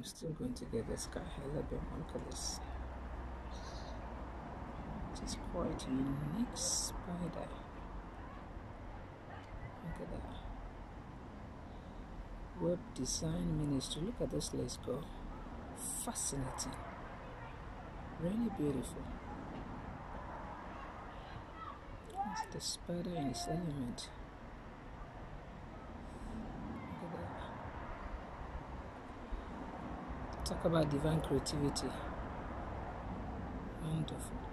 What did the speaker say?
I'm still going to get the sky highlight one look at this it is quite a unique spider. Look at that. Web design ministry. Look at this let's go fascinating. Really beautiful. It's the spider in its element Talk about divine creativity. Wonderful.